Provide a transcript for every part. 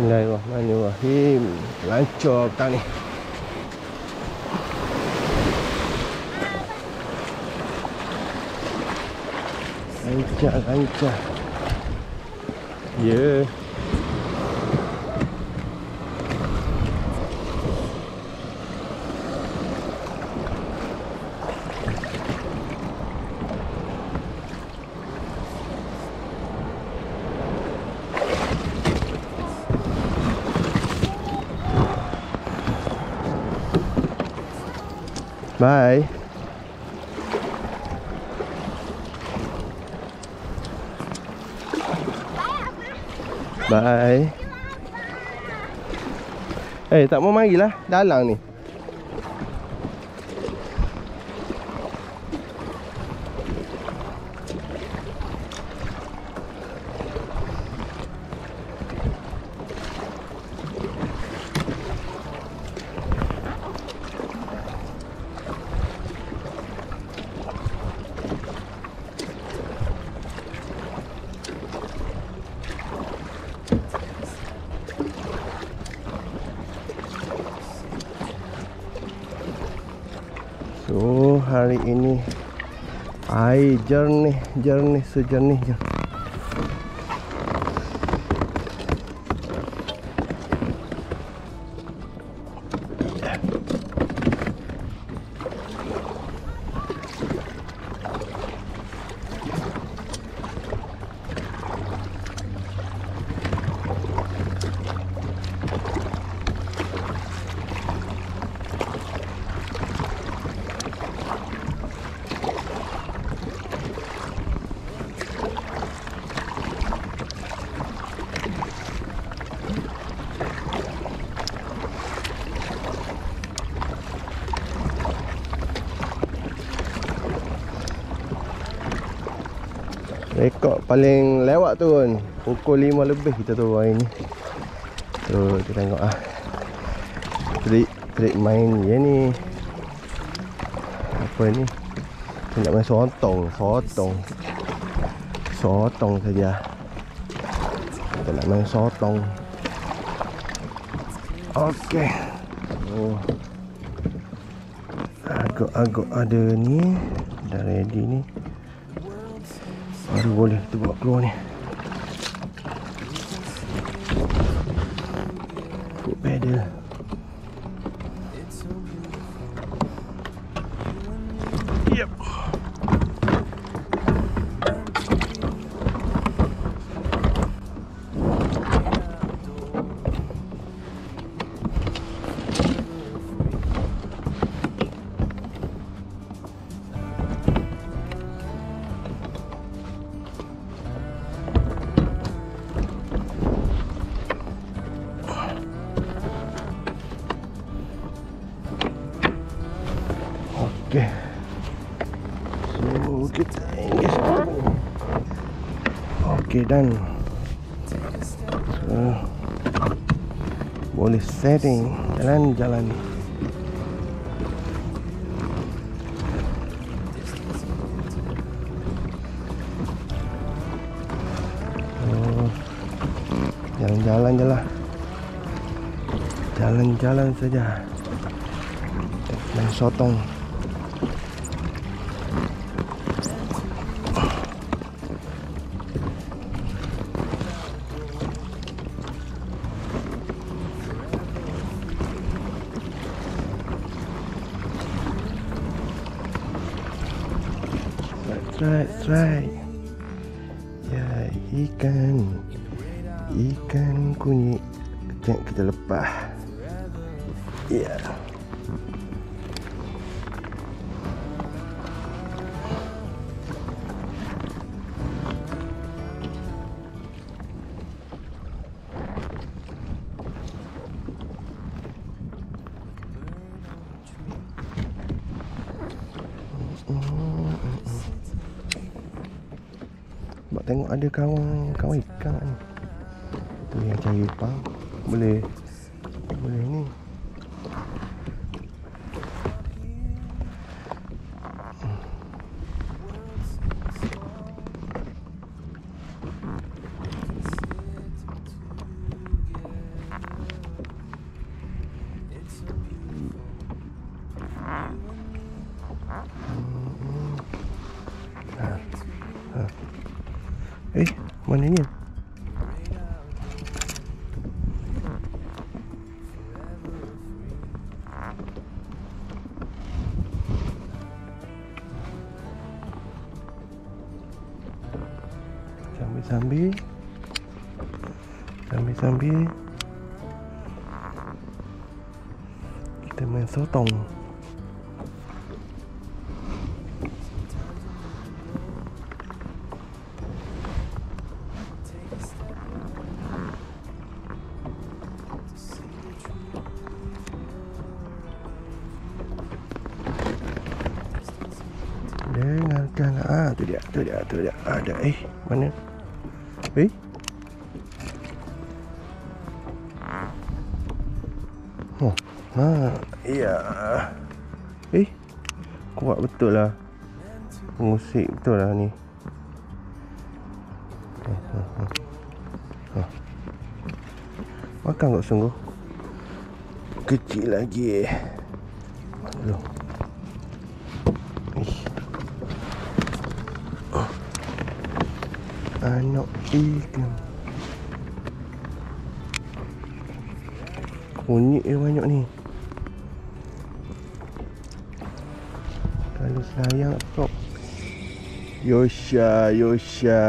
Bismillahirrahmanirrahim. Lancar petang ni. Lancar, lancar. Ya. Yeah. Bye. Bye. Eh, tak mau marilah. Dalang ni. So hari ini air jernih jernih sejernihnya. Rekod paling lewat tu kan Pukul 5 lebih kita tu hari ni. So kita tengok ah. Trik Trik main dia ni. Apa ni? Kita nak main sotong Sotong. Sotong saja. Kita nak main sotong. Okey. Oh. Agak-agak ada ni. Dah ready ni Baru boleh kita Okey dan so, boleh setting jalan-jalan. Oh, Jalan-jalan je lah. Jalan-jalan saja. Main sotong that's right. Ya, ikan. Ikan kunyit. Kejap kita lepas. Ya. Sebab tengok ada kawan kawan ikan. Tu yang cari pang. Boleh boleh ni. Mana ni? Sambil-sambil Sambil-sambil Kita main sotong tu dia tu dia tu dia. Ada eh mana? Eh? Oh ha. Iya. Eh kuat betul lah. Musik betul lah ni. Ha, ha, ha. Ha. Makan kau sungguh? Kecil lagi Anak ikan Kunyit dia banyak ni. Kalau sayang top Yosha Yosha.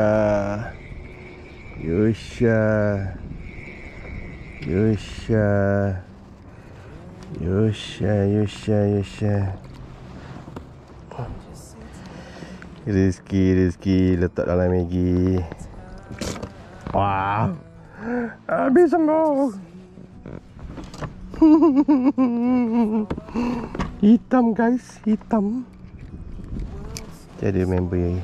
Yosha. Yosha. Yosha Yosha Yosha Rizki Rizki letak dalam Maggi. Wah. Habis semua Hitam guys. Hitam. Jadi member ni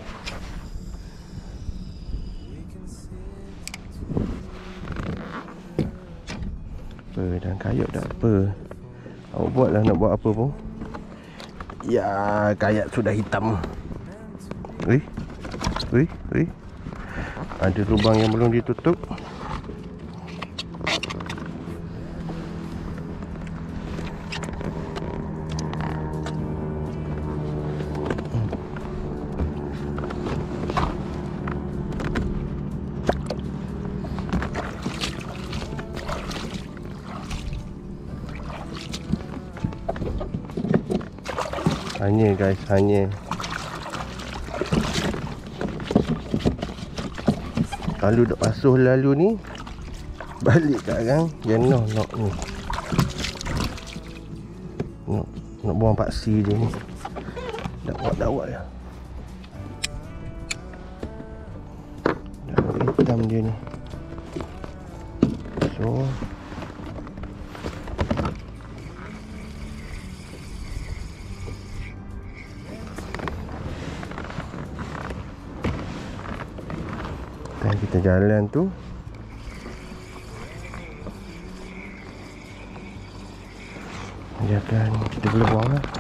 Apa dan kayut tak apa? Awak buat lah nak buat apa pun. Ya kayak sudah hitam Wih Wih Wih Ada lubang yang belum ditutup. Hanya guys Hanya Kalau dah basuh lalu ni Balik sekarang Dia no no ni. Nak Nak buang paksi dia ni. Dakwat-dakwat ya Dakwat hitam dia ni. So kita jalan tu. Akan kita boleh buang lah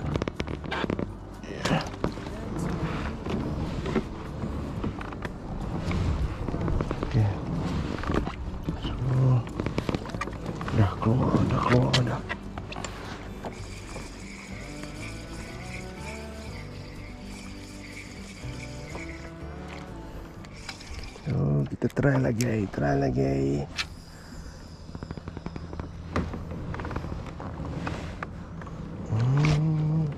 So kita try lagi, try lagi. Hmm.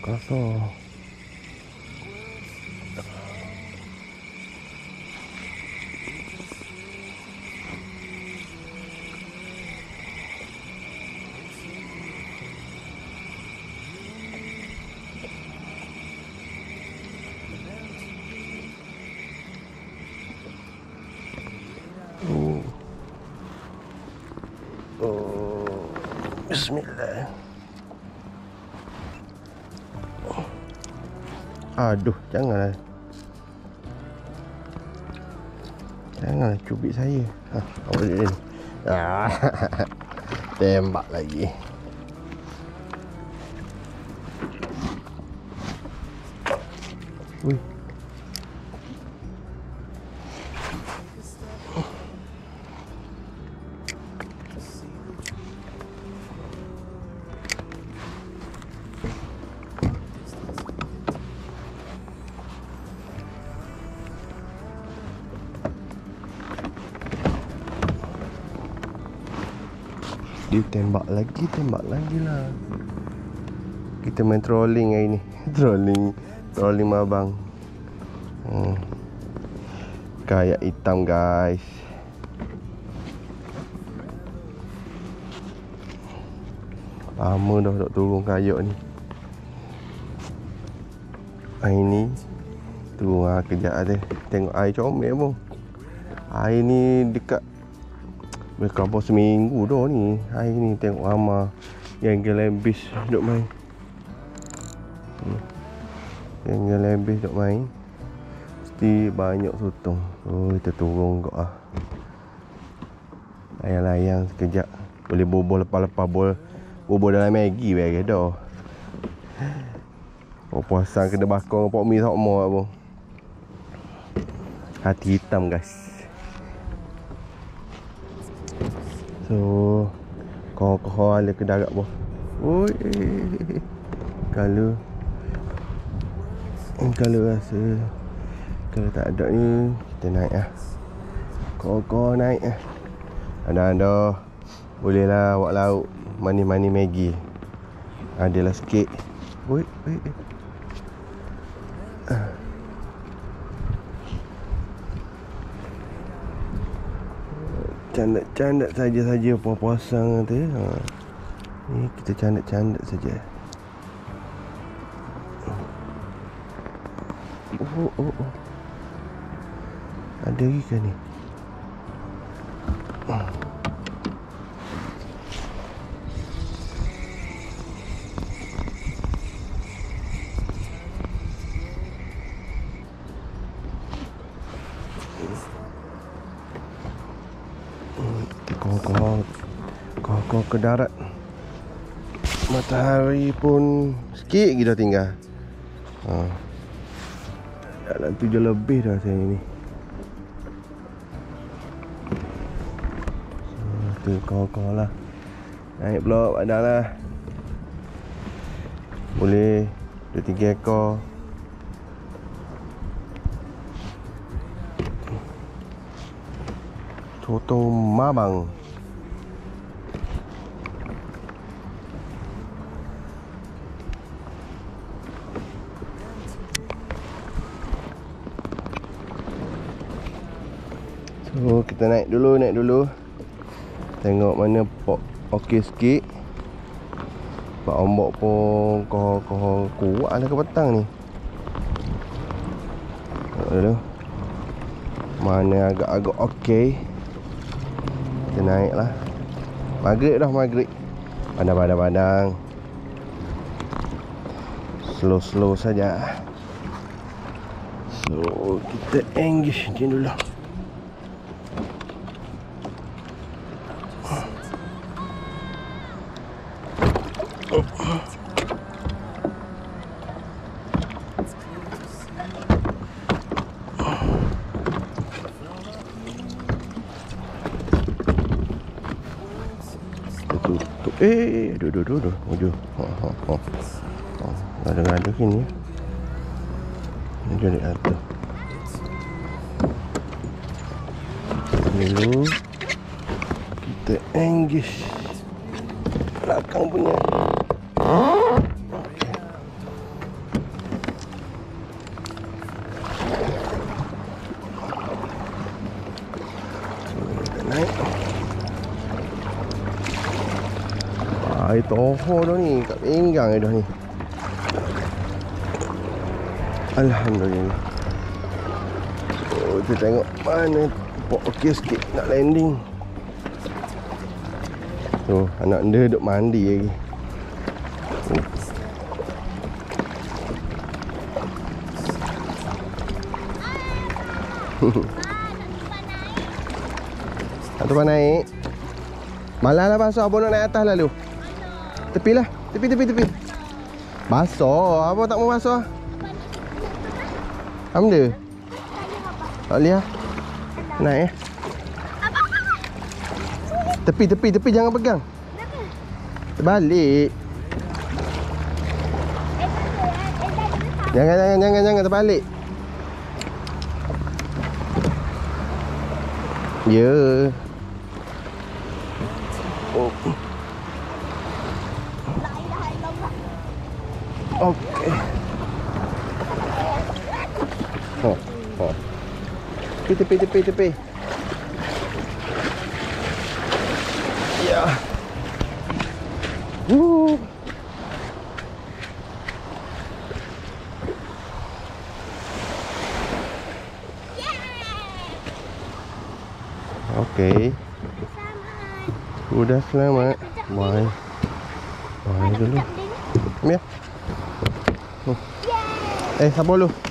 Kasar Bismillah. Aduh, janganlah. Janganlah cubit saya. Ha, apa dia ni? Ah, tembak lagi. Ui. Dia tembak lagi Tembak lagi lah. Kita main trolling hari ni. Trolling Trolling mabang. Hmm. Kayak hitam guys. Lama dah tak turun kayak ni. Hari ni Turun lah kejap ada Tengok air comel pun. Air ni dekat Mereka apa seminggu dah ni. Air ni tengok ramah Yang gelebis duk main. Hmm. Yang gelebis duk main. Mesti banyak sotong. Oh kita turun kot lah Layang-layang sekejap. Boleh bobol lepas-lepas bol Bobol dalam Maggi bagi dah Oh puasa kena bakar Pok mi tak mau Hati hitam guys So Kau-kau ada ke darat boh Oi. Kalau Kalau rasa. Kalau tak ada ni Kita naik lah. Kau-kau naik lah. Ada-ada Boleh lah buat lauk Mani-mani Maggi. Adalah sikit. Oi, oi, oi. Candak-candak saja-saja puasa-puasa tu ha. Ni kita candak-candak saja Oh, oh, oh Ada lagi ke ni? Kau-kau ke darat. Matahari pun Sikit lagi dah tinggal. Ha. Dalam tujuh lebih dah saya ni. Tu kau-kau lah. Naik pula badan lah. Boleh Dua tiga ekor. Soto Mabang So kita naik dulu naik dulu. Tengok mana pok okey sikit. Pak ombak pun kau kau kuat lah ke petang ni. Tengok dulu. Mana agak-agak okey. Kita naik lah. Maghrib dah maghrib. Padang-padang-padang Slow-slow saja. So kita engage dulu aduh aduh aduh aduh ha ha ha ha ada ada sini jadi ada. Dulu kita engage belakang punya Air toho dah ni Kat pinggang dah ni Alhamdulillah Oh kita tengok Mana Pok okey sikit Nak landing Tu Anak dia duduk mandi lagi Satu pan naik Malah lah basuh Abang nak naik atas lalu Tepi lah. Tepi tepi tepi. Basuh Apa tak mau basuh Hamda Tak boleh lah. Naik eh. Tepi tepi tepi. Jangan pegang. Terbalik. Jangan jangan jangan jangan. Terbalik. Ya. Oh. Okey. Oh, oh. Tepi, tepi, tepi, tepi. Ya. Woo. Okey. Sudah selamat. Bye. Bye dulu.